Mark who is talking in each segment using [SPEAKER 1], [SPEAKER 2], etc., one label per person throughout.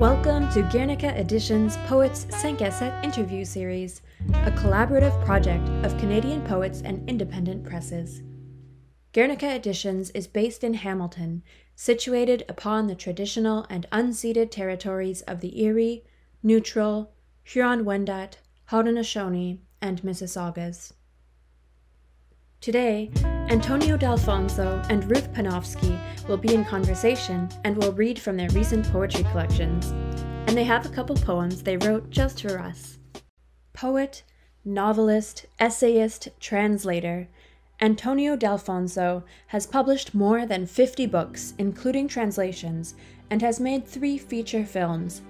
[SPEAKER 1] Welcome to Guernica Editions Poets 5 à 7 interview series, a collaborative project of Canadian poets and independent presses. Guernica Editions is based in Hamilton, situated upon the traditional and unceded territories of the Erie, Neutral, Huron-Wendat, Haudenosaunee, and Mississaugas. Today, Antonio D'Alfonso and Ruth Panofsky will be in conversation and will read from their recent poetry collections. And they have a couple poems they wrote just for us. Poet, novelist, essayist, translator, Antonio D'Alfonso has published more than 50 books, including translations, and has made three feature films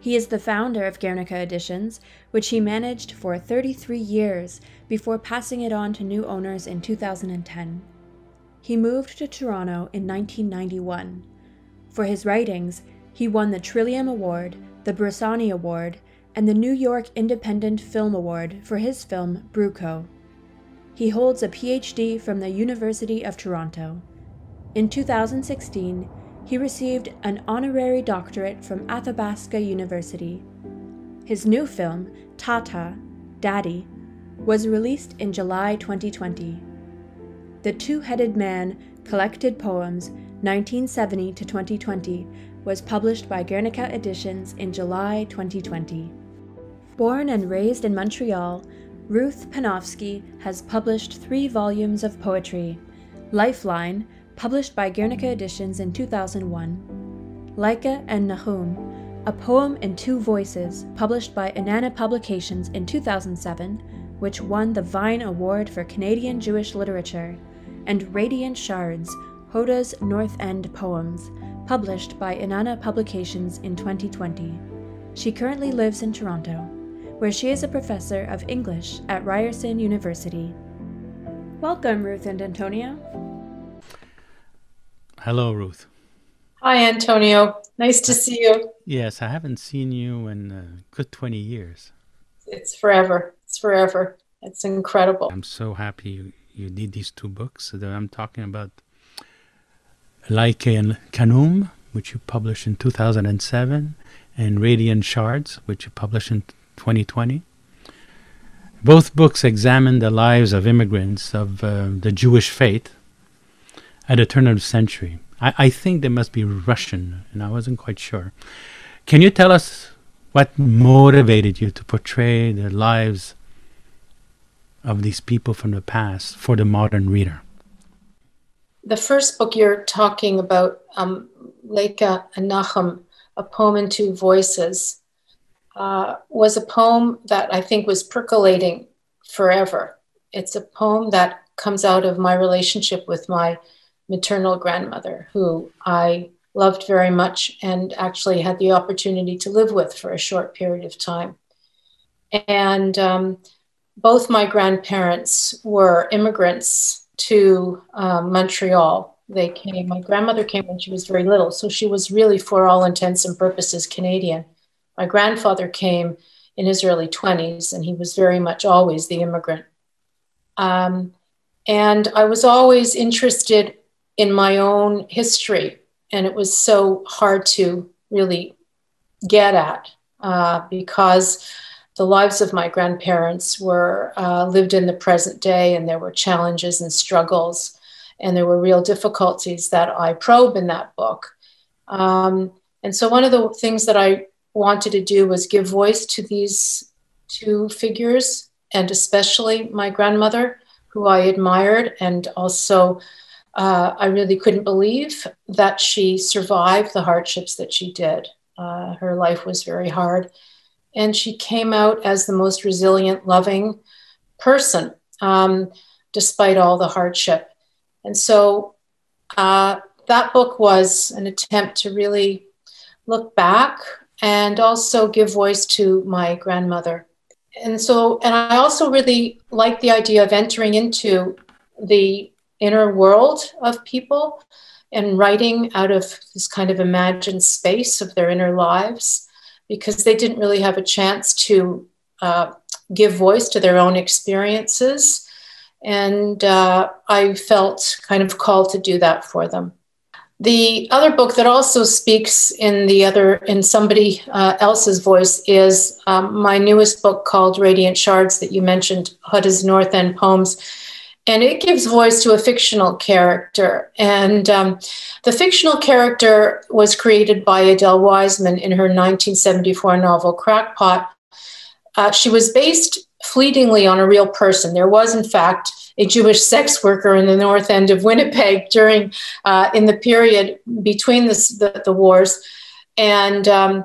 [SPEAKER 1] he is the founder of Guernica Editions, which he managed for 33 years before passing it on to new owners in 2010. He moved to Toronto in 1991. For his writings, he won the Trillium Award, the Bressani Award, and the New York Independent Film Award for his film Bruco. He holds a PhD from the University of Toronto. In 2016, he received an honorary doctorate from Athabasca University. His new film, Tata, Daddy, was released in July 2020. The Two Headed Man Collected Poems 1970 to 2020 was published by Guernica Editions in July 2020. Born and raised in Montreal, Ruth Panofsky has published three volumes of poetry Lifeline, published by Guernica Editions in 2001. Laika and Nahum, a poem in two voices, published by Inanna Publications in 2007, which won the Vine Award for Canadian Jewish Literature, and Radiant Shards, Hoda's North End Poems, published by Inanna Publications in 2020. She currently lives in Toronto, where she is a professor of English at Ryerson University. Welcome, Ruth and Antonio.
[SPEAKER 2] Hello, Ruth.
[SPEAKER 3] Hi, Antonio. Nice to see you.
[SPEAKER 2] Yes, I haven't seen you in a good 20 years.
[SPEAKER 3] It's forever. It's forever. It's incredible.
[SPEAKER 2] I'm so happy you, you did these two books. That I'm talking about Laika and Nahum, which you published in 2007, and Radiant Shards, which you published in 2020. Both books examine the lives of immigrants of uh, the Jewish faith at the turn of the century. I, I think they must be Russian, and I wasn't quite sure. Can you tell us what motivated you to portray the lives of these people from the past for the modern reader?
[SPEAKER 3] The first book you're talking about, um, Laika and A Poem in Two Voices, uh, was a poem that I think was percolating forever. It's a poem that comes out of my relationship with my maternal grandmother, who I loved very much and actually had the opportunity to live with for a short period of time. And um, both my grandparents were immigrants to um, Montreal. They came, my grandmother came when she was very little, so she was really, for all intents and purposes, Canadian. My grandfather came in his early 20s, and he was very much always the immigrant. Um, and I was always interested in my own history. And it was so hard to really get at uh, because the lives of my grandparents were uh, lived in the present day and there were challenges and struggles and there were real difficulties that I probe in that book. Um, and so one of the things that I wanted to do was give voice to these two figures and especially my grandmother, who I admired and also uh, I really couldn't believe that she survived the hardships that she did. Uh, her life was very hard. And she came out as the most resilient, loving person, um, despite all the hardship. And so uh, that book was an attempt to really look back and also give voice to my grandmother. And so, and I also really like the idea of entering into the inner world of people and writing out of this kind of imagined space of their inner lives because they didn't really have a chance to uh, give voice to their own experiences. And uh, I felt kind of called to do that for them. The other book that also speaks in the other in somebody uh, else's voice is um, my newest book called Radiant Shards that you mentioned, Hoda's North End Poems, and it gives voice to a fictional character. And um, the fictional character was created by Adele Wiseman in her 1974 novel Crackpot. Uh, she was based fleetingly on a real person. There was, in fact, a Jewish sex worker in the north end of Winnipeg during uh, in the period between the, the, the wars, and um,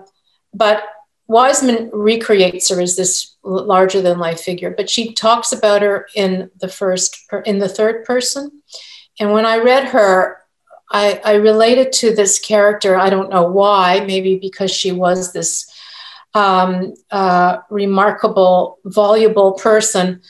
[SPEAKER 3] but Wiseman recreates her as this larger than life figure, but she talks about her in the first in the third person, and when I read her. I, I related to this character. I don't know why, maybe because she was this um, uh, remarkable, voluble person.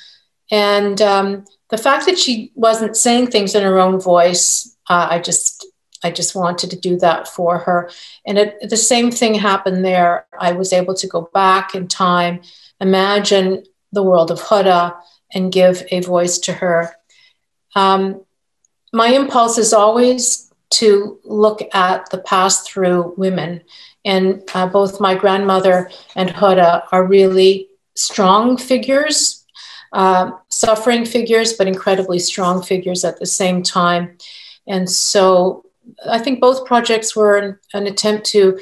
[SPEAKER 3] And um, the fact that she wasn't saying things in her own voice, uh, I just I just wanted to do that for her. And it, the same thing happened there. I was able to go back in time, imagine the world of Hoda, and give a voice to her. Um, my impulse is always to look at the past through women. And uh, both my grandmother and Hoda are really strong figures uh, suffering figures, but incredibly strong figures at the same time. And so I think both projects were an, an attempt to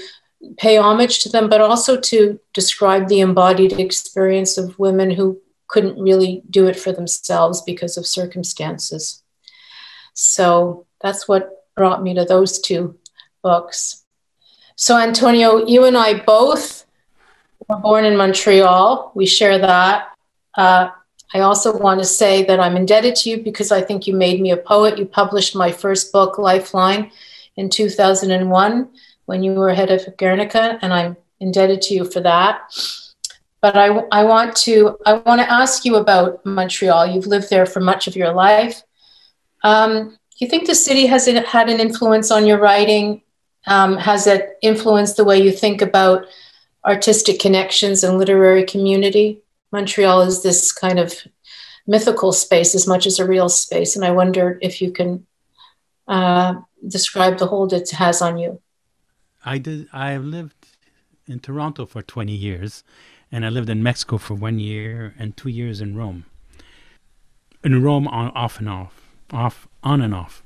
[SPEAKER 3] pay homage to them, but also to describe the embodied experience of women who couldn't really do it for themselves because of circumstances. So that's what brought me to those two books. So, Antonio, you and I both were born in Montreal. We share that. Uh, I also want to say that I'm indebted to you because I think you made me a poet. You published my first book, Lifeline, in 2001 when you were head of Guernica, and I'm indebted to you for that. But I, I want to I want to ask you about Montreal. You've lived there for much of your life. Um, do you think the city has had an influence on your writing? Um, has it influenced the way you think about artistic connections and literary community? Montreal is this kind of mythical space as much as a real space. And I wonder if you can uh, describe the hold it has on you.
[SPEAKER 2] I did. I have lived in Toronto for 20 years, and I lived in Mexico for one year and two years in Rome. In Rome, on off and off, off on and off.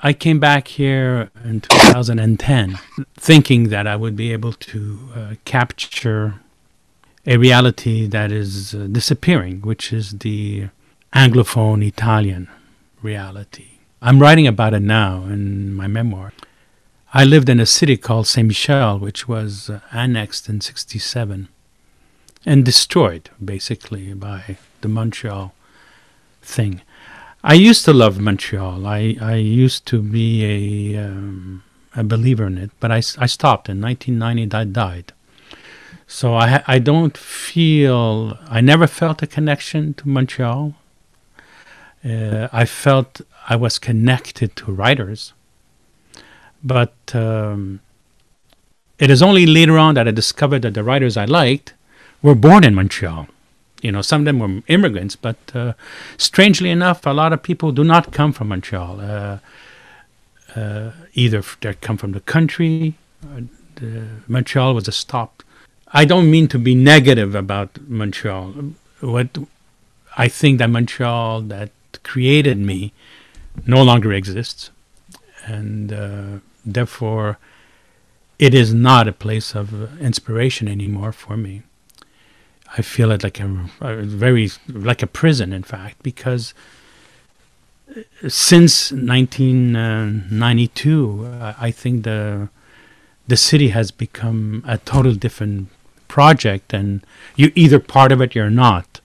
[SPEAKER 2] I came back here in 2010, thinking that I would be able to uh, capture a reality that is uh, disappearing, which is the Anglophone Italian reality. I'm writing about it now in my memoir. I lived in a city called Saint Michel, which was uh, annexed in 67 and destroyed basically by the Montreal thing. I used to love Montreal. I, I used to be a, um, a believer in it, but I, I stopped in 1990. I died. So I I don't feel I never felt a connection to Montreal. Uh, I felt I was connected to writers, but um, it is only later on that I discovered that the writers I liked were born in Montreal. You know, some of them were immigrants, but uh, strangely enough, a lot of people do not come from Montreal. Uh, uh either they come from the country. Uh, the, Montreal was a stop I don't mean to be negative about Montreal. What I think that Montreal that created me no longer exists, and uh, therefore it is not a place of inspiration anymore for me. I feel it like a, a very like a prison, in fact, because since 1992, uh, I think the the city has become a total different project and you're either part of it or you're not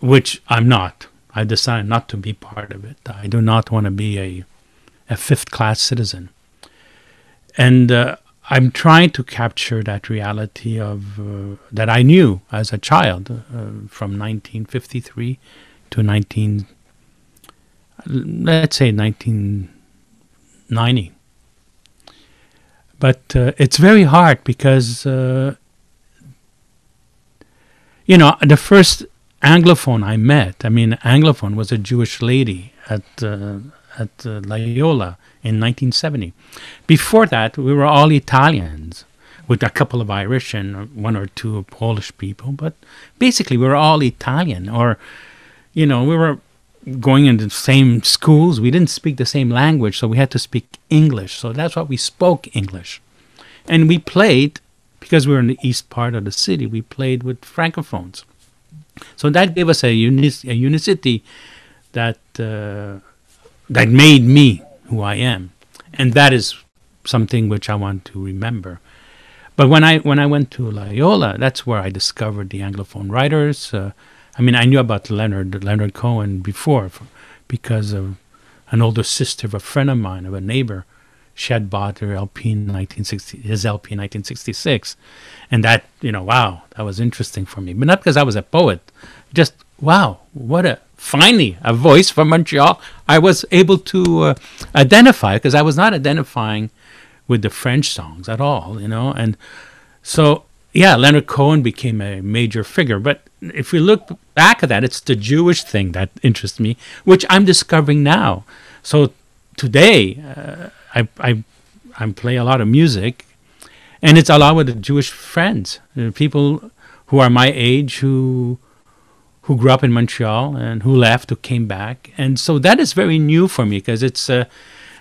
[SPEAKER 2] which i'm not. I decided not to be part of it. I do not want to be a, a fifth class citizen. And uh, i'm trying to capture that reality of uh, that i knew as a child uh, from 1953 to 19 let's say 1990 but uh, it's very hard because, uh, you know, the first Anglophone I met, I mean, Anglophone was a Jewish lady at uh, at uh, Loyola in 1970. Before that, we were all Italians with a couple of Irish and one or two Polish people, but basically we were all Italian. Or, you know, we were going into the same schools. We didn't speak the same language, so we had to speak English. So that's why we spoke English. And we played, because we were in the east part of the city, we played with francophones. So that gave us a, a unicity that uh, that made me who I am, and that is something which I want to remember. But when I when I went to Loyola, that's where I discovered the Anglophone writers. Uh, I mean, I knew about Leonard Leonard Cohen before, for, because of an older sister of a friend of mine, of a neighbor. She had bought her LP in 1960, his LP in 1966, and that you know, wow, that was interesting for me. But not because I was a poet, just wow, what a finally a voice from Montreal. I was able to uh, identify because I was not identifying with the French songs at all, you know, and so yeah, Leonard Cohen became a major figure. But if we look back of that, it's the Jewish thing that interests me, which I'm discovering now. So today, uh, I, I I play a lot of music, and it's a lot with the Jewish friends, uh, people who are my age who who grew up in Montreal and who left, who came back, and so that is very new for me because it's uh,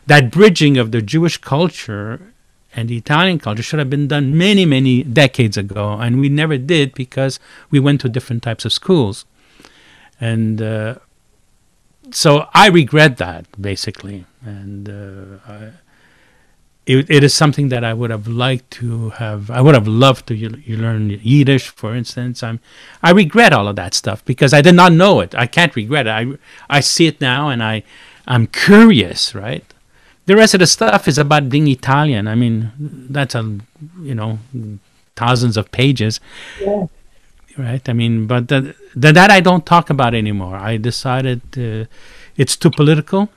[SPEAKER 2] that bridging of the Jewish culture and the Italian culture should have been done many, many decades ago, and we never did because we went to different types of schools, and uh, so I regret that basically, and uh, I, it, it is something that I would have liked to have. I would have loved to you, learn Yiddish, for instance. I'm, I regret all of that stuff because I did not know it. I can't regret it. I, I see it now, and I, I'm curious, right? The rest of the stuff is about being Italian. I mean, that's a, you know, thousands of pages.
[SPEAKER 3] Yeah.
[SPEAKER 2] Right. I mean, but that, that I don't talk about anymore. I decided uh, it's too political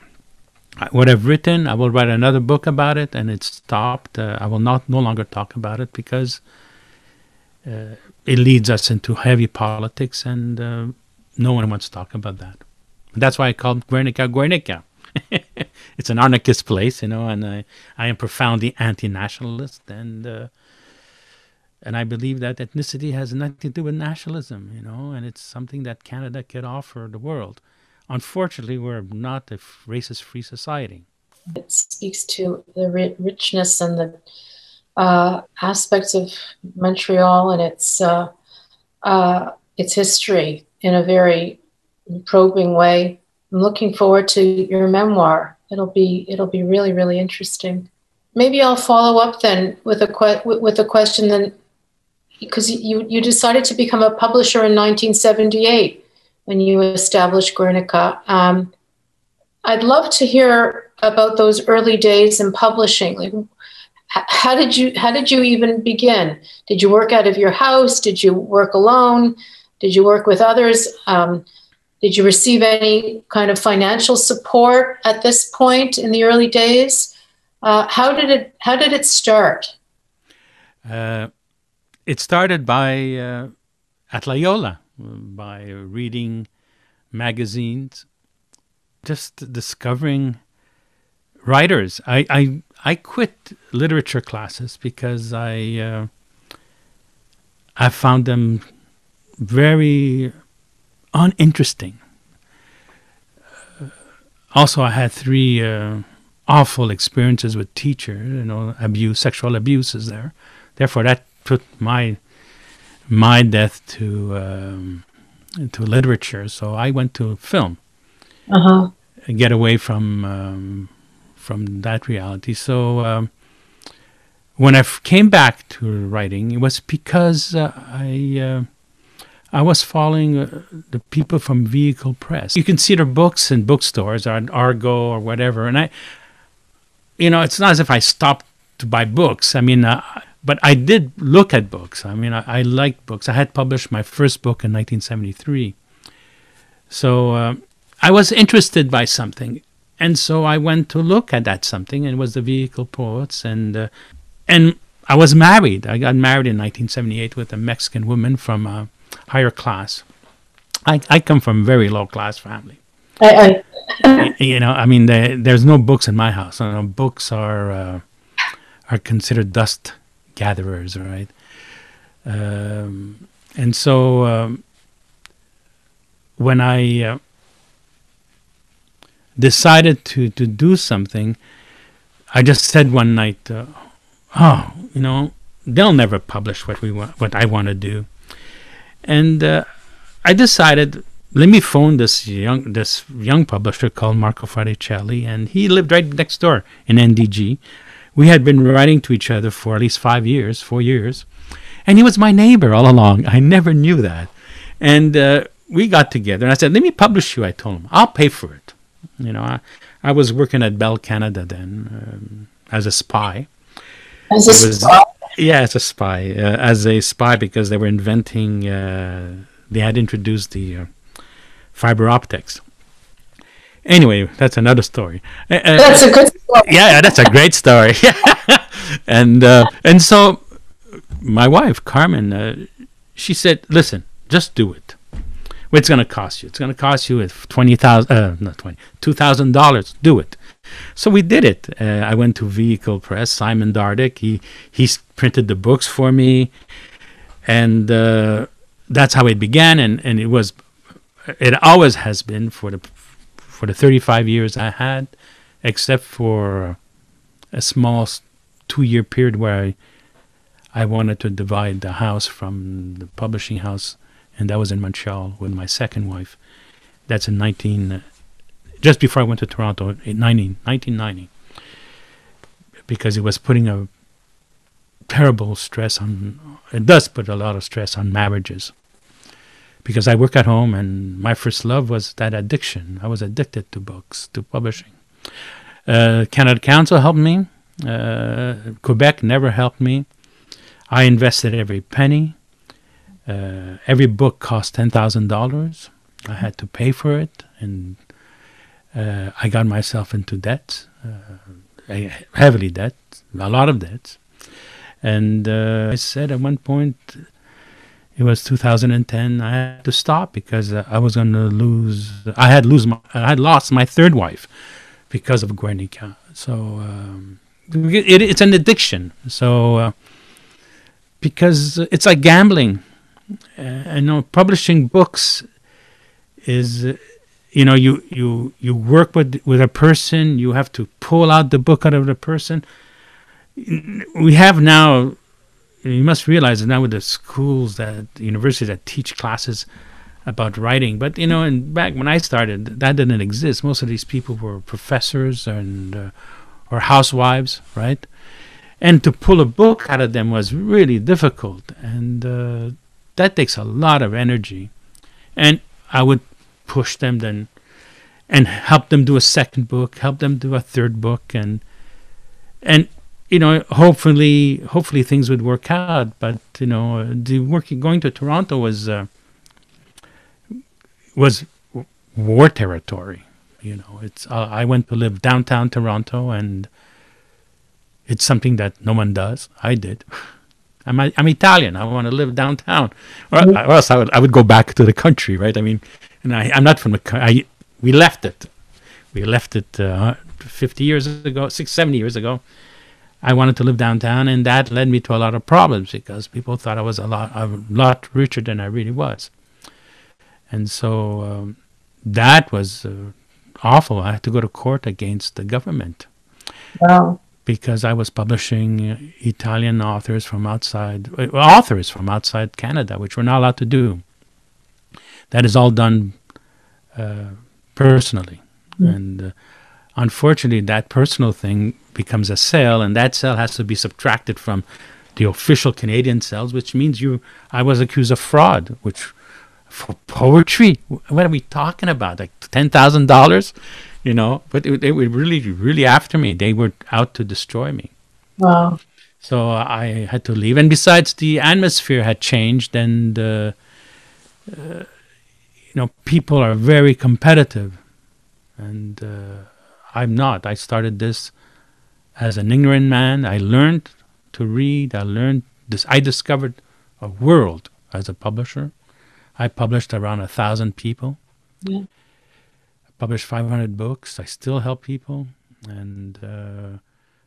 [SPEAKER 2] what I've written, I will write another book about it, and it's stopped. Uh, I will not no longer talk about it because uh, it leads us into heavy politics, and uh, no one wants to talk about that. That's why I called Guernica Guernica. it's an anarchist place, you know, and I, I am profoundly anti-nationalist, and uh, and I believe that ethnicity has nothing to do with nationalism, you know, and it's something that Canada could offer the world. Unfortunately, we're not a racist free society.
[SPEAKER 3] It speaks to the richness and the uh, aspects of Montreal and its uh, uh, its history in a very probing way. I'm looking forward to your memoir. It'll be it'll be really really interesting. Maybe I'll follow up then with a que- with a question then because you you decided to become a publisher in 1978 when you established Guernica. Um, I'd love to hear about those early days in publishing. Like, how did you how did you even begin? Did you work out of your house? Did you work alone? Did you work with others? Um, did you receive any kind of financial support at this point in the early days? Uh, how did it How did it start?
[SPEAKER 2] Uh, it started by uh, at Loyola by reading magazines, just discovering writers. I, I, I quit literature classes because I, uh, I found them very uninteresting. Uh, also, I had three uh, awful experiences with teachers, you know, abuse, sexual abuses there. Therefore, that put my my death to um, to literature. So I went to film,
[SPEAKER 3] uh-huh.
[SPEAKER 2] get away from um, from that reality. So um, when I f- came back to writing, it was because uh, I. Uh, I was following uh, the people from Véhicule Press. You can see their books in bookstores or Argo or whatever. And I, you know, it's not as if I stopped to buy books. I mean, uh, but I did look at books. I mean, I, I liked books. I had published my first book in 1973. So uh, I was interested by something. And so I went to look at that something, and it was the Véhicule Poets. And, uh, and I was married. I got married in 1978 with a Mexican woman from a higher class. I, I come from a very low class family.
[SPEAKER 3] I,
[SPEAKER 2] I you know, I mean, the, there's no books in my house. You know, books are uh, are considered dust gatherers, right? Um, and so um, when I uh, decided to to do something, I just said one night, uh, "Oh, you know, they'll never publish what we want, what I want to do," and uh, I decided let me phone this young this young publisher called Marco Fraticelli, and he lived right next door in NDG. We had been writing to each other for at least five years, four years, and he was my neighbor all along. I never knew that, and uh, we got together. And I said, "Let me publish you." I told him, "I'll pay for it." You know, I, I was working at Bell Canada then um, as a spy.
[SPEAKER 3] As a
[SPEAKER 2] was,
[SPEAKER 3] spy.
[SPEAKER 2] Yeah, as a spy, uh, as a spy because they were inventing. Uh, they had introduced the uh, fiber optics. Anyway, that's another story.
[SPEAKER 3] That's a good story.
[SPEAKER 2] yeah, that's a great story. and uh, and so my wife Carmen, uh, she said, "Listen, just do it. What's going to cost you? It's going to cost you twenty thousand, uh, not twenty, two thousand dollars. Do it." So we did it. Uh, I went to Véhicule Press. Simon Dardick, he he printed the books for me, and uh, that's how it began. And and it was, it always has been for the for the thirty five years I had, except for a small two year period where I I wanted to divide the house from the publishing house, and that was in Montreal with my second wife. That's in 19, uh, just before I went to Toronto in 19, 1990, because it was putting a terrible stress on, it does put a lot of stress on marriages. Because I work at home, and my first love was that addiction. I was addicted to books, to publishing. Uh, Canada Council helped me. Uh, Quebec never helped me. I invested every penny. Uh, every book cost ten thousand dollars. I had to pay for it, and uh, I got myself into debt, uh, heavily debt, a lot of debt. And uh, I said at one point, it was 2010. I had to stop because I was going to lose. I had lose. My, I had lost my third wife because of Guernica. So um, it, it's an addiction. So uh, because it's like gambling. Uh, I know publishing books is, you know, you you you work with with a person. You have to pull out the book out of the person. We have now. You must realize that now with the schools that universities that teach classes about writing, but you know, and back when I started, that didn't exist. Most of these people were professors and uh, or housewives, right? and to pull a book out of them was really difficult and uh, that takes a lot of energy and i would push them then and help them do a second book help them do a third book and and you know hopefully hopefully things would work out but you know the working going to toronto was uh, was war territory you know it's uh, i went to live downtown toronto and it's something that no one does. I did. I'm I'm Italian. I want to live downtown, or, or else I would I would go back to the country, right? I mean, and I I'm not from the I we left it, we left it uh, 50 years ago, six 70 years ago. I wanted to live downtown, and that led me to a lot of problems because people thought I was a lot a lot richer than I really was, and so um, that was uh, awful. I had to go to court against the government
[SPEAKER 3] Wow.
[SPEAKER 2] because I was publishing uh, Italian authors from outside, uh, authors from outside Canada, which we're not allowed to do. That is all done uh, personally, and uh, unfortunately, that personal thing becomes a cell, and that cell has to be subtracted from the official Canadian cells, which means you. I was accused of fraud, which for poetry, wh- what are we talking about? Like ten thousand dollars, you know? But it, they were really, really after me. They were out to destroy me.
[SPEAKER 3] Wow.
[SPEAKER 2] So I had to leave. And besides, the atmosphere had changed, and uh, uh, you know, people are very competitive, and uh, I'm not. I started this as an ignorant man. I learned to read. I learned this. I discovered a world as a publisher. I published around a thousand people.
[SPEAKER 3] Yeah.
[SPEAKER 2] published 500 books. I still help people, and uh,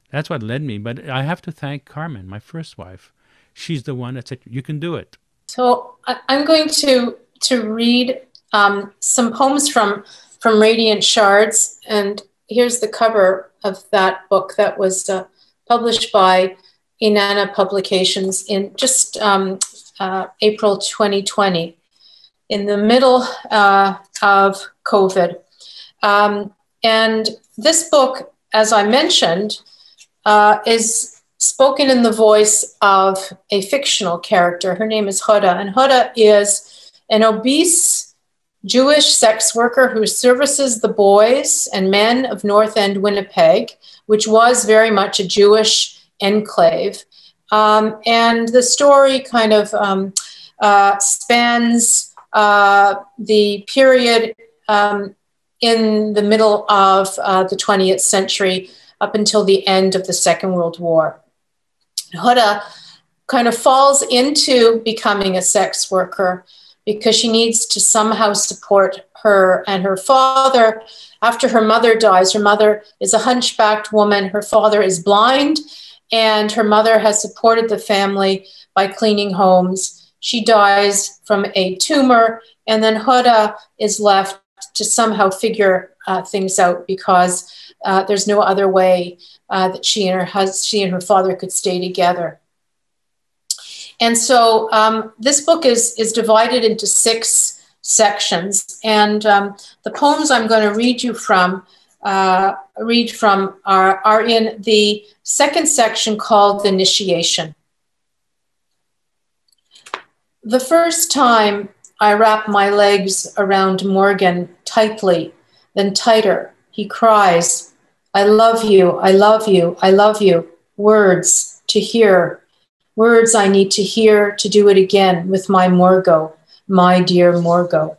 [SPEAKER 2] that's what led me. But I have to thank Carmen, my first wife. She's the one that said, "You can do it."
[SPEAKER 3] So I'm going to to read um, some poems from from Radiant Shards, and here's the cover of that book that was uh, published by Inanna Publications in just um, uh, April 2020, in the middle uh, of COVID. Um, and this book, as I mentioned, uh, is spoken in the voice of a fictional character. Her name is Hoda, and Hoda is an obese Jewish sex worker who services the boys and men of North End Winnipeg, which was very much a Jewish enclave. Um, and the story kind of um, uh, spans uh, the period um, in the middle of uh, the 20th century up until the end of the Second World War. Hoda kind of falls into becoming a sex worker because she needs to somehow support her and her father. After her mother dies, her mother is a hunchbacked woman, her father is blind, and her mother has supported the family by cleaning homes. She dies from a tumor, and then Hoda is left to somehow figure uh, things out because uh, there's no other way uh, that she and her she and her father could stay together. And so um, this book is is divided into six sections, and um, the poems I'm going to read you from uh, read from are are in the second section called the initiation. The first time I wrap my legs around Morgan tightly, then tighter. He cries, I love you, I love you, I love you. Words to hear. Words I need to hear to do it again with my Morgo, my dear Morgo.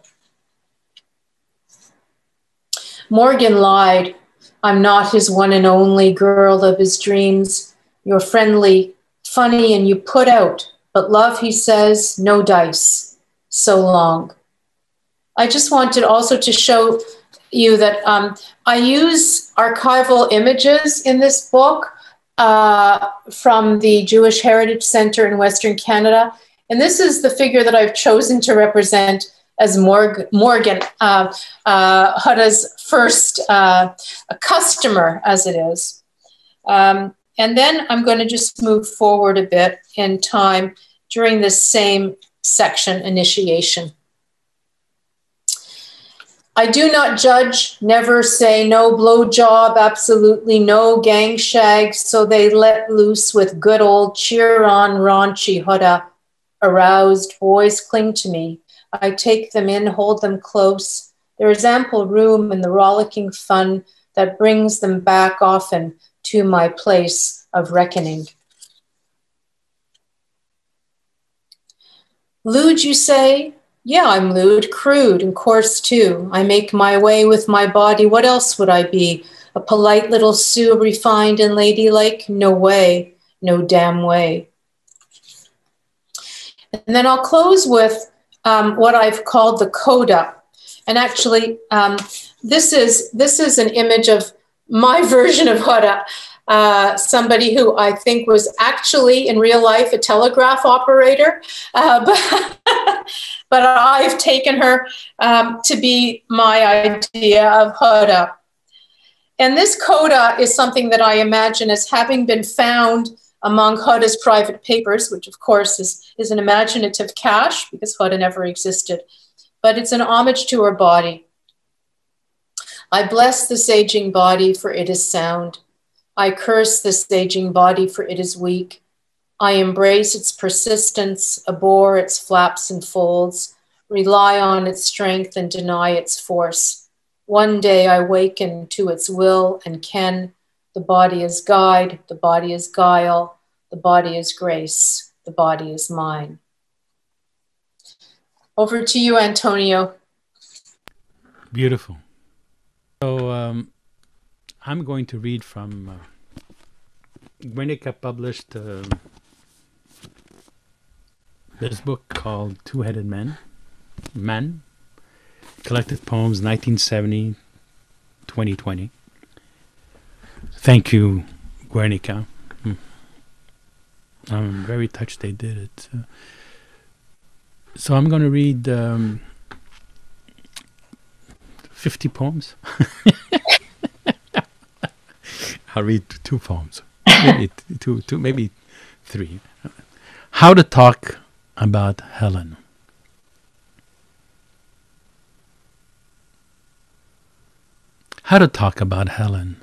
[SPEAKER 3] Morgan lied. I'm not his one and only girl of his dreams. You're friendly, funny, and you put out. But love, he says, no dice so long. I just wanted also to show you that um, I use archival images in this book uh, from the Jewish Heritage Center in Western Canada. And this is the figure that I've chosen to represent as Morg- Morgan, uh, uh, Hoda's first uh, customer, as it is. Um, and then I'm going to just move forward a bit in time during this same section initiation. I do not judge, never say no blow job, absolutely no gang shag, so they let loose with good old cheer on raunchy Hoda. Aroused boys cling to me. I take them in, hold them close. There is ample room in the rollicking fun that brings them back often to my place of reckoning. Lewd, you say? Yeah, I'm lewd, crude, and coarse too. I make my way with my body. What else would I be? A polite little Sioux, refined and ladylike? No way, no damn way. And then I'll close with um, what I've called the coda. And actually, um, this is this is an image of my version of Hoda. Uh, somebody who I think was actually in real life a telegraph operator, uh, but, but I've taken her um, to be my idea of Hoda. And this coda is something that I imagine as having been found among Hoda's private papers, which of course is, is an imaginative cache because Huda never existed, but it's an homage to her body. I bless this aging body, for it is sound. I curse this aging body, for it is weak. I embrace its persistence, abhor its flaps and folds, rely on its strength and deny its force. One day I waken to its will and ken. The body is guide, the body is guile, the body is grace, the body is mine. Over to you, Antonio.
[SPEAKER 2] Beautiful. So um, I'm going to read from uh, Guernica published uh, this book called Two Headed Men, Men, collected poems 1970 2020. Thank you, Guernica. Hmm. I'm very touched they did it. So I'm going to read um, 50 poems. I'll read two poems, maybe two, two, maybe three. How to talk about Helen. How to talk about Helen.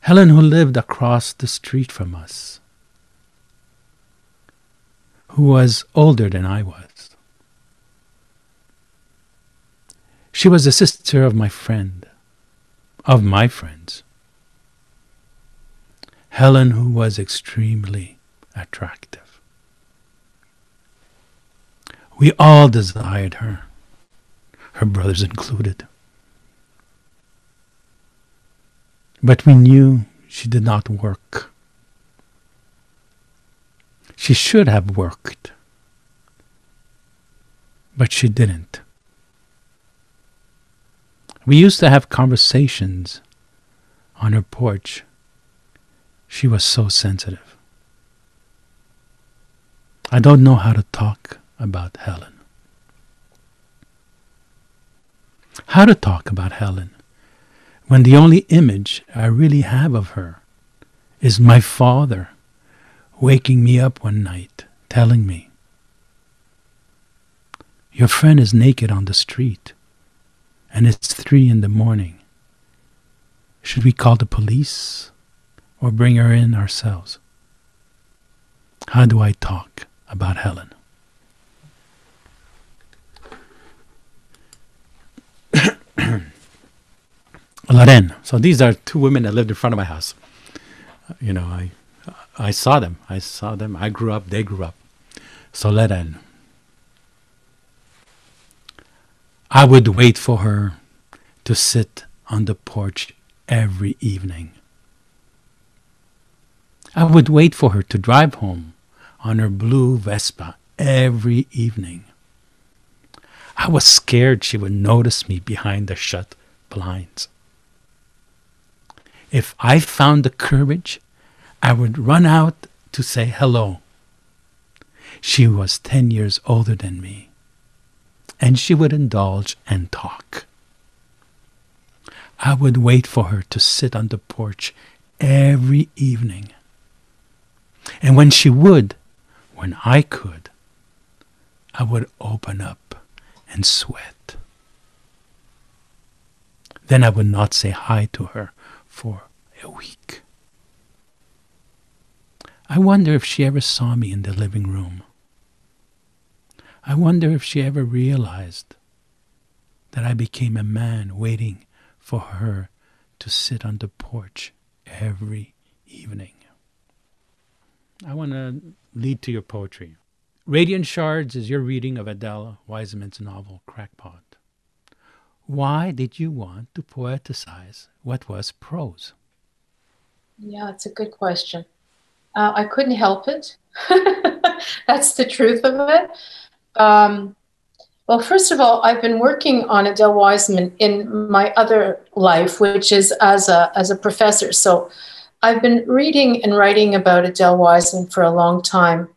[SPEAKER 2] Helen, who lived across the street from us, who was older than I was. She was the sister of my friend, of my friends. Helen, who was extremely attractive. We all desired her, her brothers included. But we knew she did not work. She should have worked, but she didn't. We used to have conversations on her porch. She was so sensitive. I don't know how to talk about Helen. How to talk about Helen when the only image I really have of her is my father waking me up one night telling me, Your friend is naked on the street and it's three in the morning. Should we call the police or bring her in ourselves? How do I talk about Helen? So these are two women that lived in front of my house. Uh, you know, I I saw them. I saw them. I grew up. They grew up. So Lorraine. I would wait for her to sit on the porch every evening. I would wait for her to drive home on her blue Vespa every evening. I was scared she would notice me behind the shut blinds. If I found the courage, I would run out to say hello. She was 10 years older than me, and she would indulge and talk. I would wait for her to sit on the porch every evening. And when she would, when I could, I would open up and sweat. Then I would not say hi to her for a week. I wonder if she ever saw me in the living room. I wonder if she ever realized that I became a man waiting for her to sit on the porch every evening. I want to lead to your poetry. Radiant Shards is your reading of Adele Wiseman's novel Crackpot. Why did you want to poeticize what was prose?
[SPEAKER 3] Yeah, it's a good question. Uh, I couldn't help it. That's the truth of it. Um, well, first of all, I've been working on Adele Wiseman in my other life, which is as a as a professor. So, I've been reading and writing about Adele Wiseman for a long time.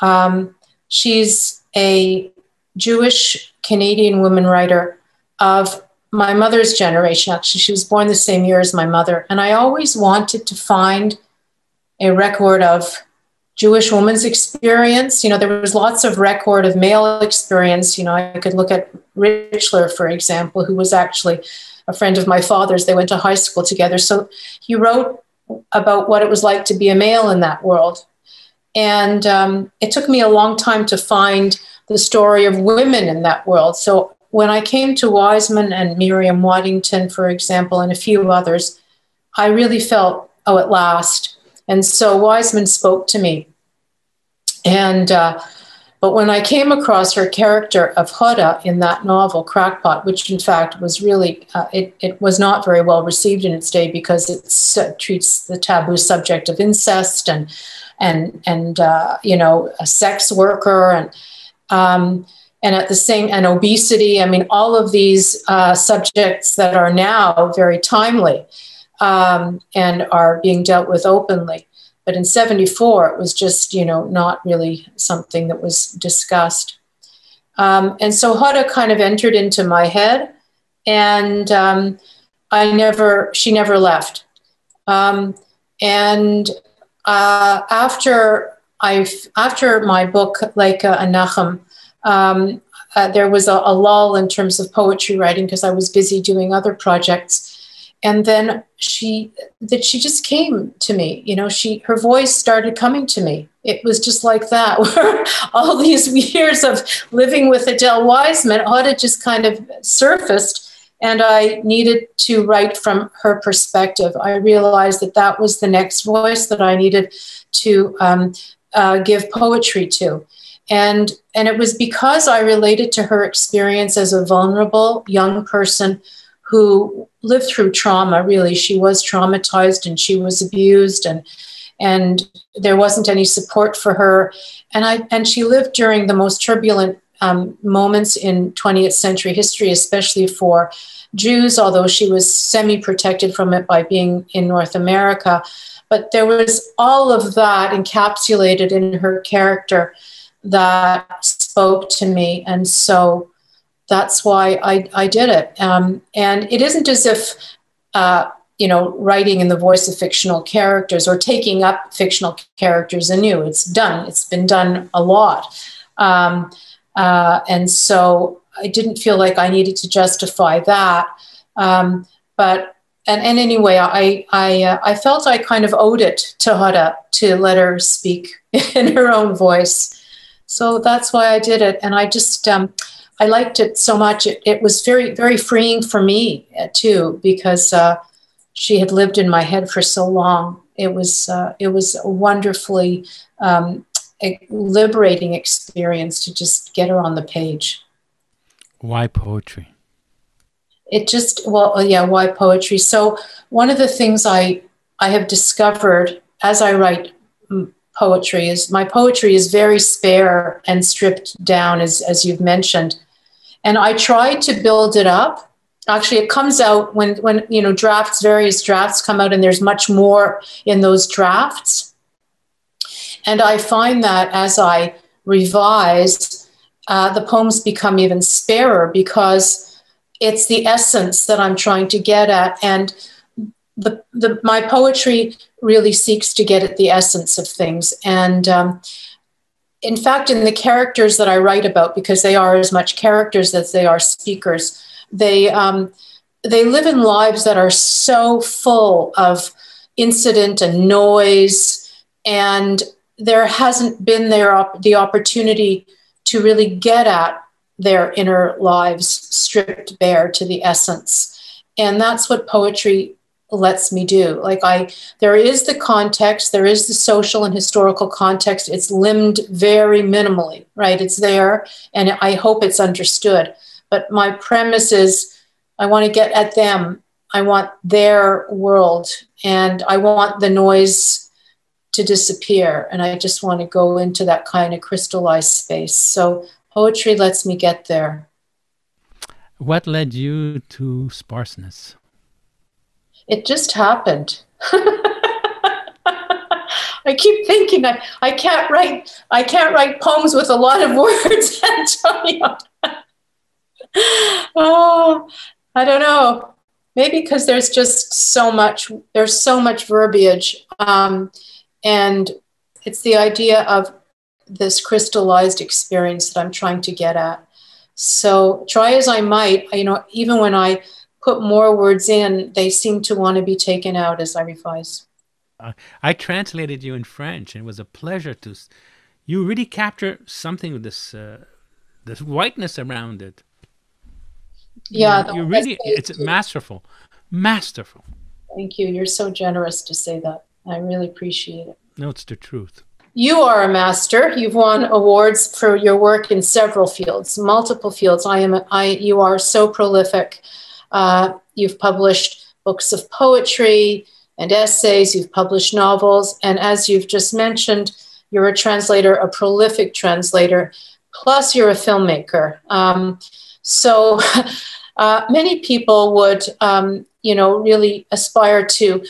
[SPEAKER 3] Um, she's a Jewish Canadian woman writer of my mother's generation. Actually, she was born the same year as my mother. And I always wanted to find a record of Jewish woman's experience. You know, there was lots of record of male experience. You know, I could look at Richler, for example, who was actually a friend of my father's. They went to high school together. So he wrote about what it was like to be a male in that world. And um, it took me a long time to find the story of women in that world. So when I came to Wiseman and Miriam Waddington, for example, and a few others, I really felt, oh, at last. And so Wiseman spoke to me. And, uh, but when I came across her character of Hoda in that novel, Crackpot, which in fact was really, uh, it, it was not very well received in its day because it uh, treats the taboo subject of incest and, and, and uh, you know, a sex worker. And, um, and at the same and obesity. I mean, all of these uh, subjects that are now very timely um, and are being dealt with openly. But in 74, it was just, you know, not really something that was discussed. Um, and so Hoda kind of entered into my head, and um, I never, she never left. Um, and uh, after I, after my book, like uh, Anachem, um, uh, there was a, a, lull in terms of poetry writing because I was busy doing other projects. And then she, that she just came to me. You know, she, her voice started coming to me. It was just like that. Where all these years of living with Adele Wiseman, Hoda just kind of surfaced and I needed to write from her perspective. I realized that that was the next voice that I needed to um, uh, give poetry to. And, and it was because I related to her experience as a vulnerable young person who lived through trauma, really. She was traumatized and she was abused, and, and there wasn't any support for her. And, I, and she lived during the most turbulent um, moments in 20th century history, especially for Jews, although she was semi protected from it by being in North America. But there was all of that encapsulated in her character that spoke to me. And so that's why I, I did it. Um, and it isn't as if, uh, you know, writing in the voice of fictional characters or taking up fictional characters anew. It's done, it's been done a lot. Um, uh, and so I didn't feel like I needed to justify that. Um, but and, and anyway, I I, uh, I felt I kind of owed it to Hoda to let her speak in her own voice. So that's why I did it, and I just um, I liked it so much. It, it was very very freeing for me uh, too because uh, she had lived in my head for so long. It was uh, it was a wonderfully um, a liberating experience to just get her on the page.
[SPEAKER 2] Why poetry?
[SPEAKER 3] It just well, uh, yeah. Why poetry? So one of the things I I have discovered as I write poetry is my poetry is very spare and stripped down, as as you've mentioned, and I try to build it up. Actually, it comes out when when you know drafts, various drafts come out, and there's much more in those drafts. And I find that as I revise, uh, the poems become even sparer because it's the essence that I'm trying to get at. And the, the, my poetry really seeks to get at the essence of things. And um, in fact, in the characters that I write about, because they are as much characters as they are speakers, they, um, they live in lives that are so full of incident and noise and there hasn't been there the opportunity to really get at their inner lives stripped bare to the essence and that's what poetry lets me do like i there is the context there is the social and historical context it's limned very minimally right it's there and i hope it's understood but my premise is i want to get at them i want their world and i want the noise to disappear. And I just want to go into that kind of crystallized space. So poetry lets me get there.
[SPEAKER 2] What led you to sparseness?
[SPEAKER 3] It just happened. I keep thinking I, I can't write I can't write poems with a lot of words, Antonio. oh, I don't know. Maybe because there's just so much there's so much verbiage. Um, and it's the idea of this crystallized experience that I'm trying to get at. So try as I might, you know, even when I put more words in, they seem to want to be taken out as I revise.
[SPEAKER 2] Uh, I translated you in French, and it was a pleasure to. You really capture something with this, uh, this whiteness around it.
[SPEAKER 3] Yeah,
[SPEAKER 2] you, you really, it's masterful, masterful.
[SPEAKER 3] Thank you. You're so generous to say that. I really appreciate it.
[SPEAKER 2] No, it's the truth.
[SPEAKER 3] You are a master. You've won awards for your work in several fields, multiple fields. I am. I. You are so prolific. Uh, you've published books of poetry and essays. You've published novels, and as you've just mentioned, you're a translator, a prolific translator. plus you're a filmmaker. Um, so uh, many people would, um, you know, really aspire to,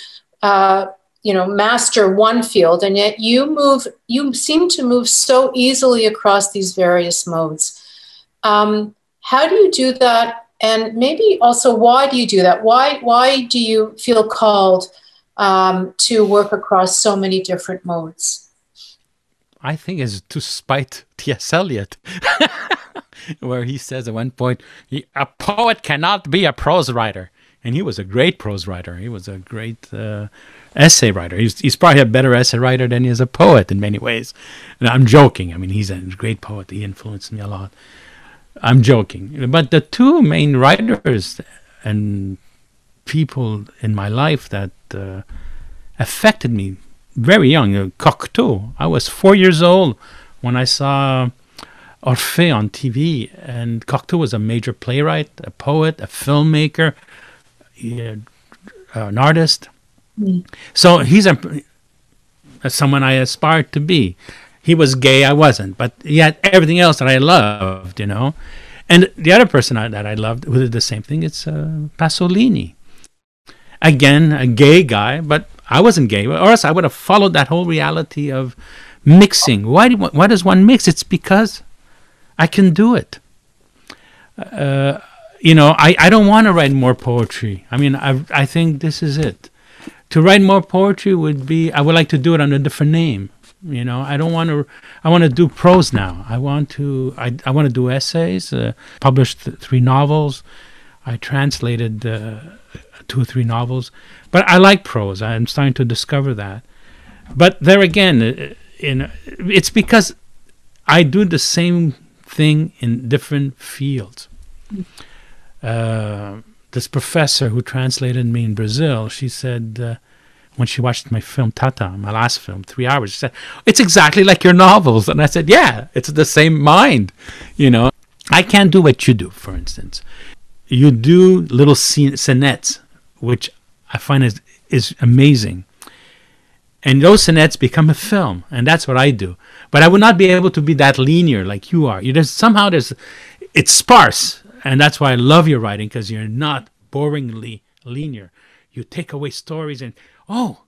[SPEAKER 3] uh, you know, master one field, and yet you move, you seem to move so easily across these various modes. Um, how do you do that? And maybe also, why do you do that? Why why do you feel called um, to work across so many different modes?
[SPEAKER 2] I think is to spite T.S. Eliot, where he says at one point, "A poet cannot be a prose writer," and he was a great prose writer. He was a great uh, essay writer. He's, he's probably a better essay writer than he is a poet in many ways. And I'm joking. I mean, he's a great poet. He influenced me a lot. I'm joking. But the two main writers and people in my life that uh, affected me very young, uh, Cocteau. I was four years old when I saw Orphée on TV, and Cocteau was a major playwright, a poet, a filmmaker, uh, an artist. Mm. So he's a, someone I aspired to be he was gay, I wasn't, but he had everything else that I loved, you know. And the other person I, that I loved who did the same thing, it's uh, Pasolini. Again, a gay guy, but I wasn't gay, or else I would have followed that whole reality of mixing. Why, do, why does one mix? It's because I can do it. Uh, you know, I, I don't want to write more poetry. I mean, I, I think this is it. To write more poetry would be, I would like to do it under a different name. You know, I don't want to. I want to do prose now. I want to. I, I want to do essays. Uh, published th- three novels. I translated uh, two or three novels, but I like prose. I'm starting to discover that. But there again, uh, in it's because I do the same thing in different fields. Uh, this professor who translated me in Brazil, she said, uh, when she watched my film Tata, my last film, three hours, she said, It's exactly like your novels. And I said, Yeah, it's the same mind. You know, I can't do what you do, for instance. You do little sonnets, which I find is, is amazing. And those sonnets become a film, and that's what I do. But I would not be able to be that linear like you are. You just somehow there's it's sparse, and that's why I love your writing because you're not boringly linear. You take away stories and oh,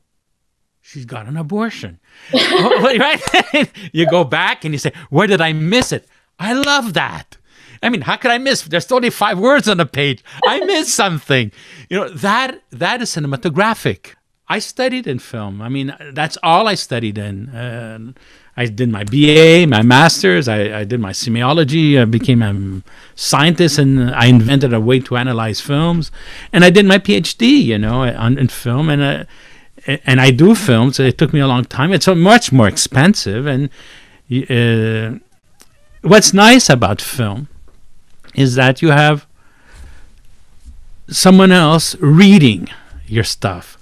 [SPEAKER 2] she's got an abortion. oh, right? you go back and you say, where did I miss it? I love that. I mean, how could I miss? There's only five words on a page. I missed something. You know, that that is cinematographic. I studied in film. I mean, that's all I studied in. Uh, I did my BA, my master's. I, I, did my semiology. I became a scientist, and I invented a way to analyze films. And I did my PhD, you know, on, in film. And uh, and I do film, so it took me a long time. It's much more expensive. And uh, what's nice about film is that you have someone else reading your stuff.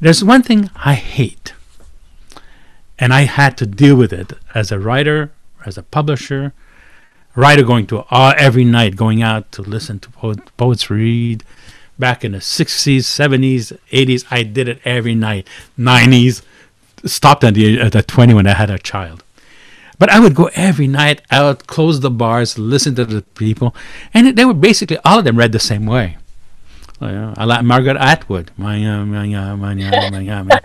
[SPEAKER 2] There's one thing I hate, and I had to deal with it as a writer, as a publisher, writer going to uh, every night, going out to listen to poets read, back in the 60s, 70s, 80s. I did it every night. 90s, stopped at the, at the 20 when I had a child. But I would go every night out, close the bars, listen to the people, and they were basically all of them read the same way. Uh, I like Margaret Atwood, uh, uh,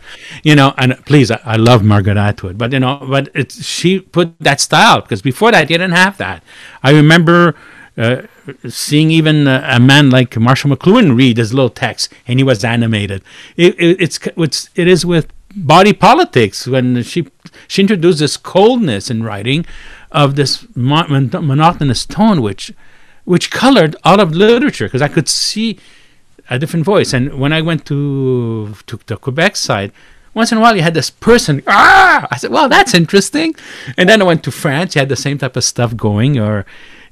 [SPEAKER 2] you know, and please, I, I, love Margaret Atwood, but you know, but it's she put that style because before that you didn't have that. I remember uh, seeing even a, a, man like Marshall McLuhan read his little text, and he was animated. It, it, it's it's it is with body politics when she she introduced this coldness in writing of this mon- monotonous tone, which which colored all of literature because I could see a different voice. And when I went to to the Quebec side, once in a while you had this person ah i said well that's interesting and then i went to france you had the same type of stuff going or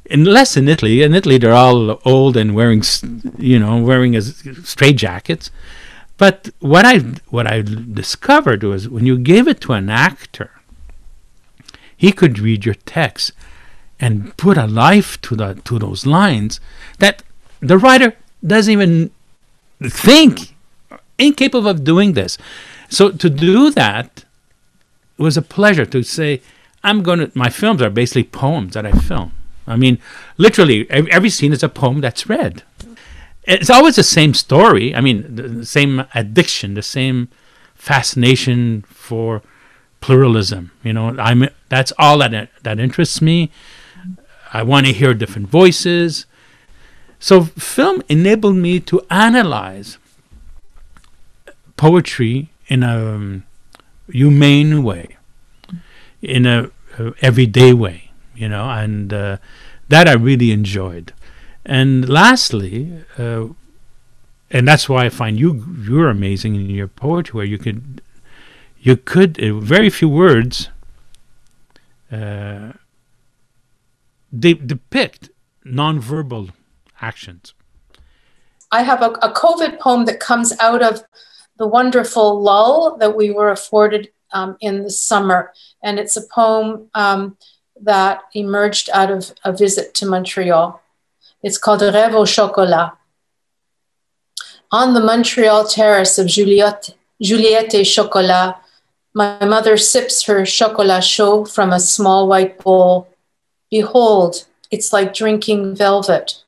[SPEAKER 2] unless in Italy. In Italy, they're all old and wearing, you know, wearing straight jackets. But what I what I discovered was when you gave it to an actor, he could read your text and put a life to the to those lines that the writer doesn't even think, incapable of doing this. So to do that it was a pleasure to say, I'm going to, my films are basically poems that I film. I mean, literally, every scene is a poem that's read. It's always the same story. I mean, the same addiction, the same fascination for pluralism. You know, I'm that's all that that interests me. I want to hear different voices. So film enabled me to analyze poetry in a um, humane way, in a, a, everyday way, you know, and uh, that I really enjoyed. And lastly, uh, and that's why I find you you're amazing in your poetry, where you could you could uh, very few words uh, de- depict nonverbal actions.
[SPEAKER 3] I have a, a COVID poem that comes out of the wonderful lull that we were afforded um, in the summer. And it's a poem um, that emerged out of a visit to Montreal. It's called Rêve au chocolat. On the Montreal terrace of Juliette, Juliette Chocolat, my mother sips her chocolat chaud from a small white bowl. Behold, it's like drinking velvet.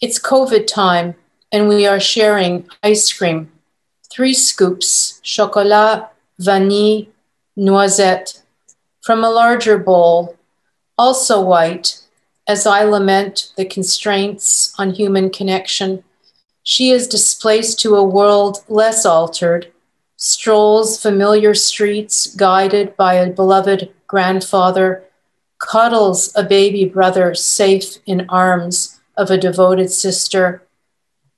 [SPEAKER 3] It's COVID time, and we are sharing ice cream. Three scoops, chocolat, vanille, noisette, from a larger bowl, also white, as I lament the constraints on human connection. She is displaced to a world less altered strolls familiar streets guided by a beloved grandfather, cuddles a baby brother safe in arms of a devoted sister,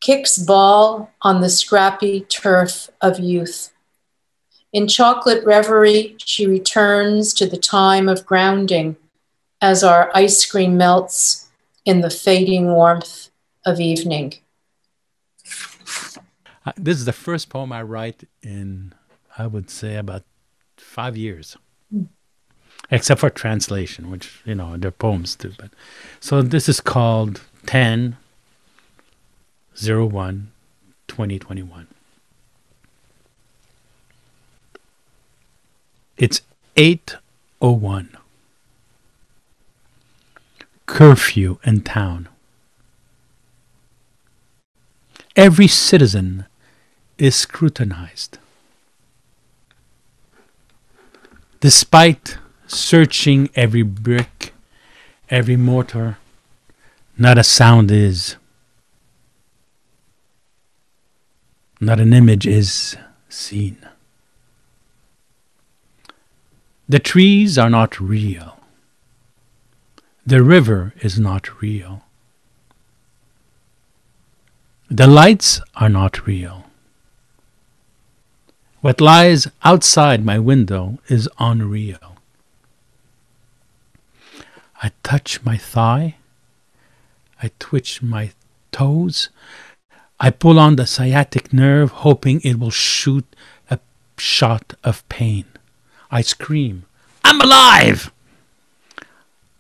[SPEAKER 3] kicks ball on the scrappy turf of youth. In chocolate reverie, she returns to the time of grounding as our ice cream melts in the fading warmth of evening.
[SPEAKER 2] Uh, this is the first poem I write in, I would say, about five years, mm. except for translation, which you know they're poems too. But so this is called 10 01 2021. It's 801. Curfew in town. Every citizen is scrutinized. Despite searching every brick, every mortar, not a sound is, not an image is seen. The trees are not real. The river is not real. The lights are not real. What lies outside my window is unreal. I touch my thigh. I twitch my toes. I pull on the sciatic nerve, hoping it will shoot a shot of pain. I scream, I'm alive!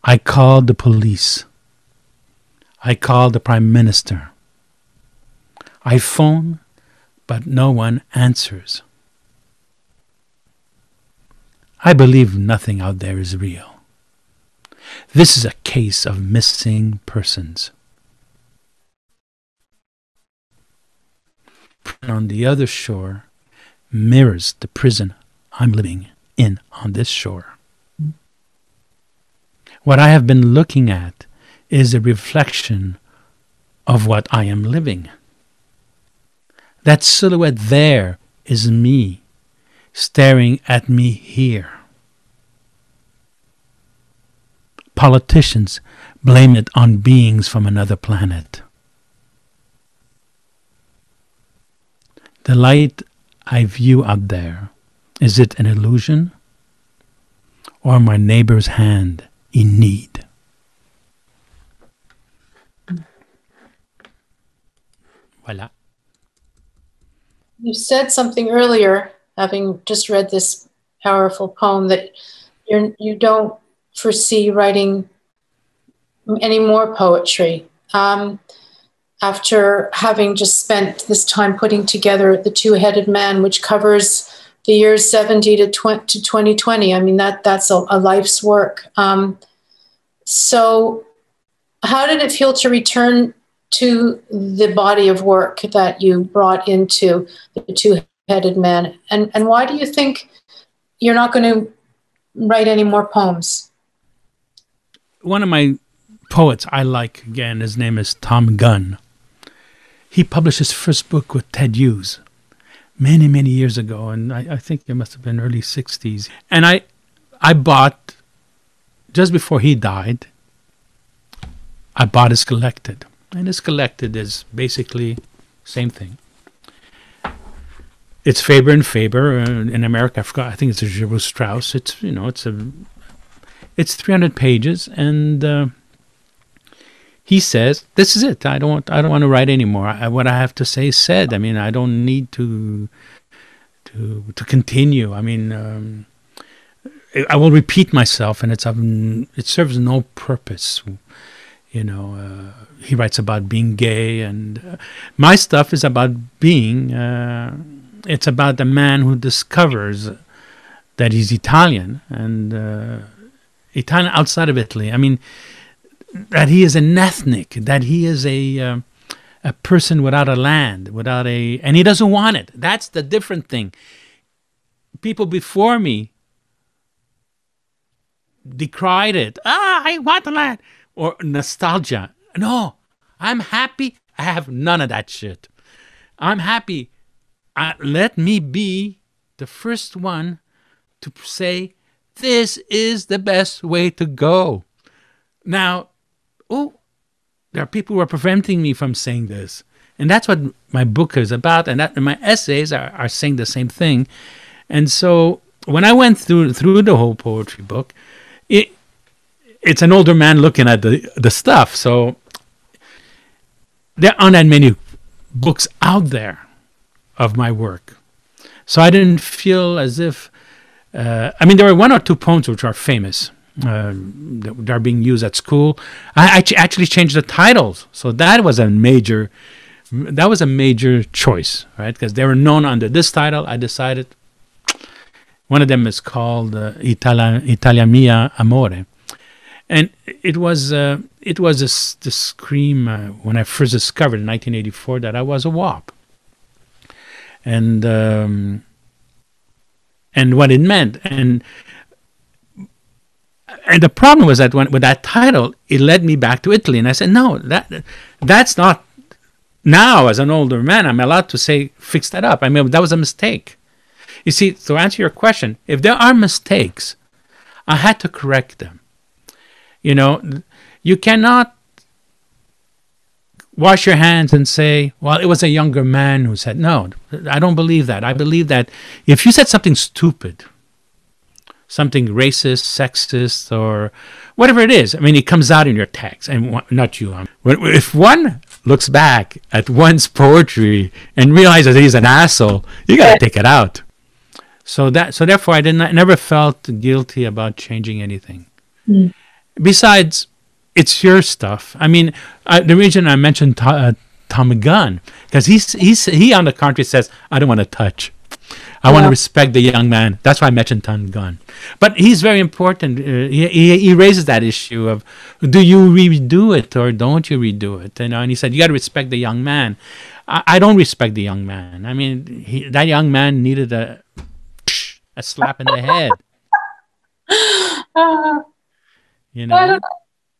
[SPEAKER 2] I call the police. I call the Prime Minister. I phone, but no one answers. I believe nothing out there is real. This is a case of missing persons. On the other shore mirrors the prison I'm living in on this shore. What I have been looking at is a reflection of what I am living. That silhouette there is me staring at me here. Politicians blame it on beings from another planet. The light I view out there, is it an illusion or my neighbor's hand in need? Voila.
[SPEAKER 3] You said something earlier having just read this powerful poem, that you're, you don't foresee writing any more poetry. Um, after having just spent this time putting together The Two Headed Man, which covers the years 70 to, 20, to 2020. I mean, that that's a, a life's work. Um, so, how did it feel to return to the body of work that you brought into the two headed man? And, and why do you think you're not going to write any more poems?
[SPEAKER 2] One of my poets I like, again, his name is Tom Gunn. He published his first book with Ted Hughes many, many years ago, and I, I think it must have been early 60s. And I, I bought, just before he died, I bought his collected. And his collected is basically same thing. It's Faber and Faber uh, in America. I forgot. I think it's a Giroux Strauss. It's you know it's a it's 300 pages, and uh, he says this is it. I don't want I don't want to write anymore. I, what I have to say is said. I mean I don't need to to to continue. I mean. Um, I will repeat myself, and it's it serves no purpose. You know, uh, he writes about being gay, and uh, my stuff is about being. Uh, it's about the man who discovers that he's Italian and uh, Italian outside of Italy. I mean, that he is an ethnic, that he is a uh, a person without a land, without a, and he doesn't want it. That's the different thing. People before me decried it. Ah, I want the land or nostalgia. No, I'm happy. I have none of that shit. I'm happy. Uh, let me be the first one to say this is the best way to go. Now, oh, there are people who are preventing me from saying this. And that's what my book is about. And, that, and my essays are, are saying the same thing. And so when I went through through the whole poetry book, it it's an older man looking at the the stuff. So there aren't that many books out there of my work. So I didn't feel as if, uh, I mean, there were one or two poems which are famous. Uh, that are being used at school. I, I actually changed the titles, so that was a major, that was a major choice, right? Because they were known under this title. I decided one of them is called uh, Italia, Italia Mia Amore, and it was uh, it was this, this scream uh, when I first discovered in 1984 that I was a WAP, and um, and what it meant, and and the problem was that when with that title, it led me back to Italy, and I said, no, that that's not. Now, as an older man, I'm allowed to say fix that up. I mean, that was a mistake. You see, to answer your question, if there are mistakes, I had to correct them you know, you cannot wash your hands and say, well, it was a younger man who said, no, I don't believe that. I believe that if you said something stupid, something racist, sexist, or whatever it is, I mean, it comes out in your text, and not you. Um, if one looks back at one's poetry and realizes he's an asshole, you got to take it out. So that, so therefore, I didn't, never felt guilty about changing anything. Mm besides, it's your stuff. I mean, uh, the reason I mentioned uh, Tom Gunn because he's he's he on the contrary says I don't want to touch. I yeah. want to respect the young man. That's why I mentioned Tom Gunn. But he's very important. Uh, he, he, he raises that issue of do you redo it or don't you redo it? You know, and he said you got to respect the young man. I, I, don't respect the young man. I mean, he, that young man needed a a slap in the head.
[SPEAKER 3] Uh,
[SPEAKER 2] you know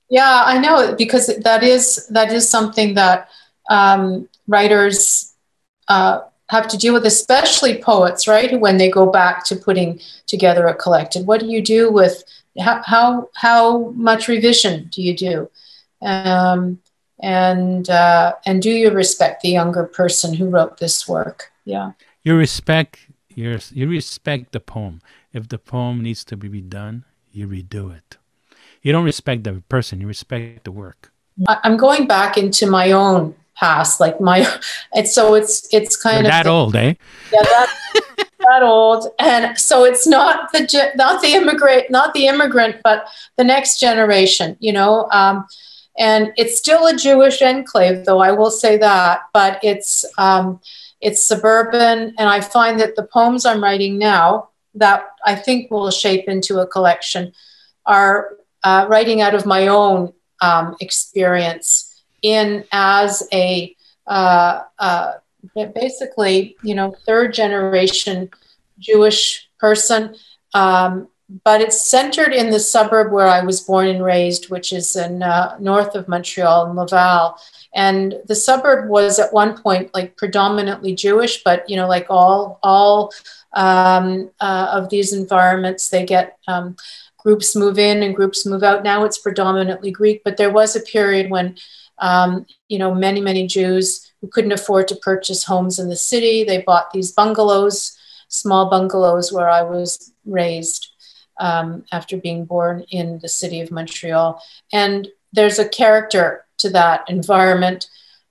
[SPEAKER 3] yeah i know because that is that is something that um, writers uh, have to deal with especially poets right when they go back to putting together a collected what do you do with how how, how much revision do you do? Um, and uh, and do you respect the younger person who wrote this work? Yeah.
[SPEAKER 2] You respect your you respect the poem. If the poem needs to be redone you redo it. You don't respect the person you respect the work.
[SPEAKER 3] I'm going back into my own past like my it's so it's it's kind
[SPEAKER 2] You're
[SPEAKER 3] of
[SPEAKER 2] that old eh?
[SPEAKER 3] Yeah that, that old. And so it's not the not the immigrant not the immigrant but the next generation you know? Um, and it's still a jewish enclave though i will say that but it's um, It's suburban, and I find that the poems I'm writing now that I think will shape into a collection are uh, writing out of my own um, experience in as a uh, uh, basically, you know, third generation Jewish person. Um, but it's centered in the suburb where I was born and raised, which is in uh, north of Montreal in Laval. And the suburb was at one point like predominantly Jewish, but you know, like all all um, uh, of these environments, they get um, groups move in and groups move out. Now it's predominantly Greek, but there was a period when um, you know many many Jews who couldn't afford to purchase homes in the city, they bought these bungalows, small bungalows where I was raised. Um, after being born in the city of Montreal. And there's a character to that environment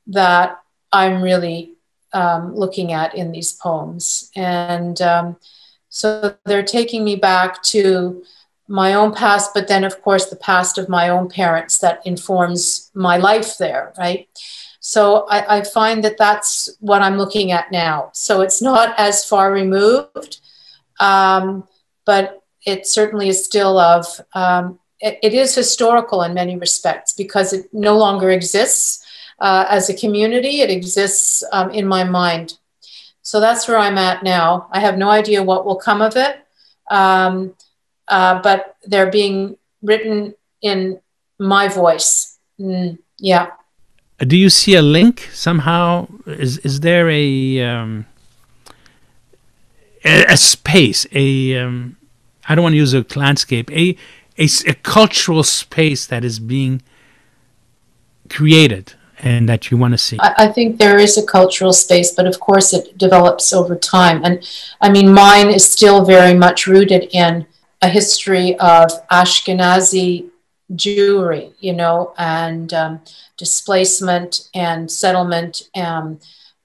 [SPEAKER 3] that I'm really um, looking at in these poems. And um, so they're taking me back to my own past, but then, of course, the past of my own parents that informs my life there, right? So I, I find that that's what I'm looking at now. So it's not as far removed, um, but it certainly is still of um, it, it is historical in many respects because it no longer exists uh, as a community. It exists um, in my mind. So that's where I'm at now. I have no idea what will come of it, um, uh, but they're being written in my voice. Mm, yeah.
[SPEAKER 2] Do you see a link somehow? Is is there a um, a, a, space? A um, I don't want to use a landscape. A a, a cultural space that is being created and that you want to see?
[SPEAKER 3] I, I, think there is a cultural space, but of course it develops over time. And I mean, mine is still very much rooted in a history of Ashkenazi Jewry, you know, and um, displacement and settlement, um,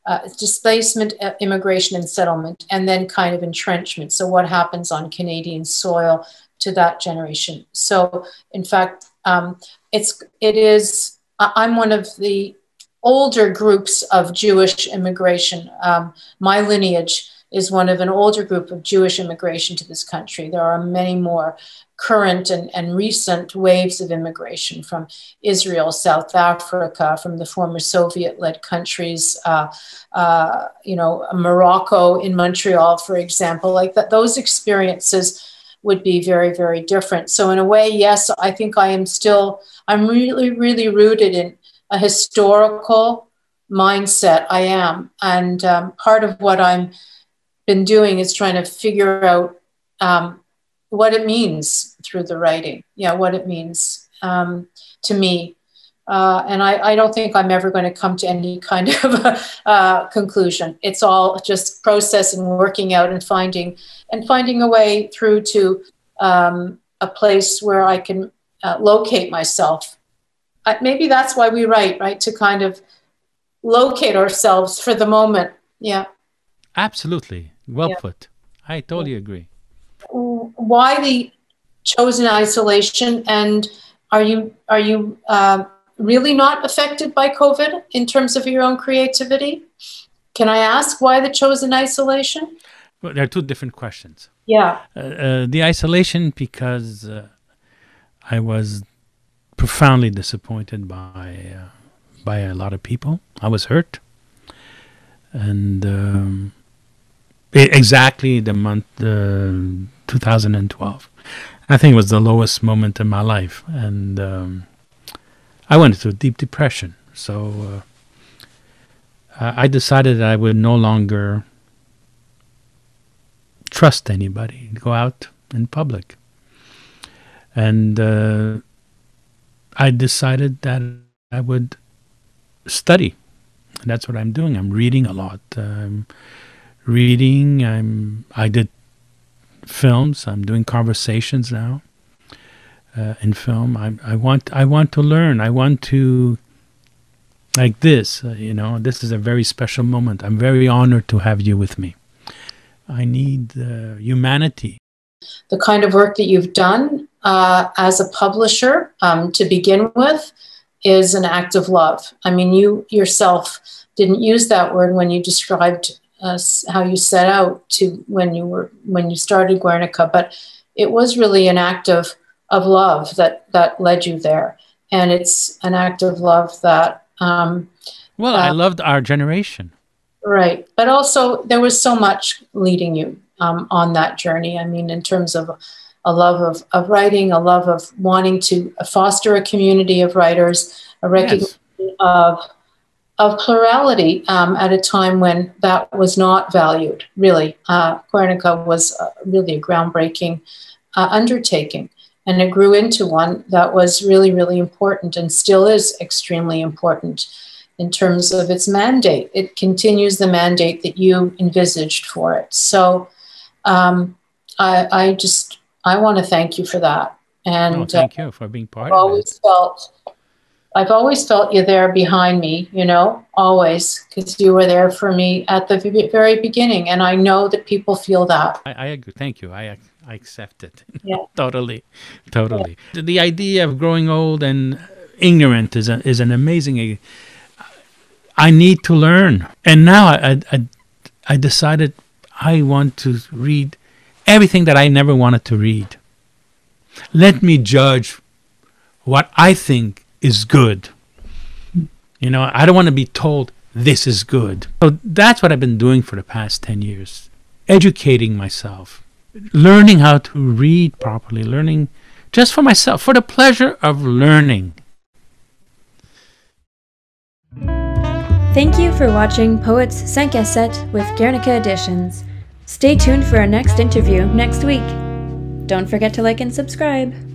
[SPEAKER 3] uh, displacement, uh, immigration, and settlement, and then kind of entrenchment. So, what happens on Canadian soil to that generation. So, in fact, um, it's it is. I'm one of the older groups of Jewish immigration. Um, my lineage is one of an older group of Jewish immigration to this country. There are many more current and, and recent waves of immigration from Israel, South Africa, from the former Soviet led countries, uh, uh, you know, Morocco in Montreal, for example. Like that, those experiences would be very, very different. So, in a way, yes, I think I am still, I'm really, really rooted in a historical mindset. I am. And um, part of what I'm been doing is trying to figure out um, what it means through the writing. Yeah, what it means um, to me. Uh, and I, I, don't think I'm ever going to come to any kind of a, uh, conclusion. It's all just process and working out and finding and finding a way through to um, a place where I can uh, locate myself. maybe that's why we write, right? To kind of locate ourselves for the moment. Yeah.
[SPEAKER 2] Absolutely. Well yeah. put. I totally agree.
[SPEAKER 3] Why the chosen isolation and are you are you uh, really not affected by COVID in terms of your own creativity? Can I ask why the chosen isolation?
[SPEAKER 2] Well, there are two different questions.
[SPEAKER 3] Yeah.
[SPEAKER 2] Uh, uh, the isolation because uh, I was profoundly disappointed by uh, by a lot of people. I was hurt, and um, exactly the month uh, 2012. I think it was the lowest moment in my life, and um, I went into a deep depression. So uh, I decided that I would no longer trust anybody, go out in public. And uh, I decided that I would study. And that's what I'm doing. I'm reading a lot. I'm reading. I'm. I did films. I'm doing conversations now uh, in film. I, I want I want to learn. I want to like this. Uh, you know, this is a very special moment. I'm very honored to have you with me. I need uh, humanity.
[SPEAKER 3] The kind of work that you've done uh, as a publisher um, to begin with is an act of love. I mean, you yourself didn't use that word when you described uh, how you set out to when you were when you started Guernica, but it was really an act of of love that that led you there, and it's an act of love that. Um,
[SPEAKER 2] well, uh, I loved our generation.
[SPEAKER 3] Right, but also there was so much leading you um, on that journey. I mean, in terms of a love of, of writing, a love of wanting to foster a community of writers, a recognition yes. of of plurality um, at a time when that was not valued. Really, uh, Guernica was uh, really a groundbreaking uh, undertaking, and it grew into one that was really, really important and still is extremely important in terms of its mandate. It continues the mandate that you envisaged for it. So, um, I, I just I want to thank you for that. And
[SPEAKER 2] oh, thank you for being part
[SPEAKER 3] I've of always it. Felt, I've always felt you there behind me, you know, always, because you were there for me at the very beginning. And I know that people feel that.
[SPEAKER 2] I, I agree. Thank you. I, I accept it. Yeah. totally. Totally. Yeah. The idea of growing old and ignorant is, a, is an amazing. I need to learn. And now I, I, I decided I want to read everything that I never wanted to read. Let me judge what I think is good. You know, I don't want to be told this is good. So that's what I've been doing for the past 10 years educating myself, learning how to read properly, learning just for myself, for the pleasure of learning.
[SPEAKER 1] Thank you for watching Poets 5 à 7 with Guernica Editions. Stay tuned for our next interview next week. Don't forget to like and subscribe.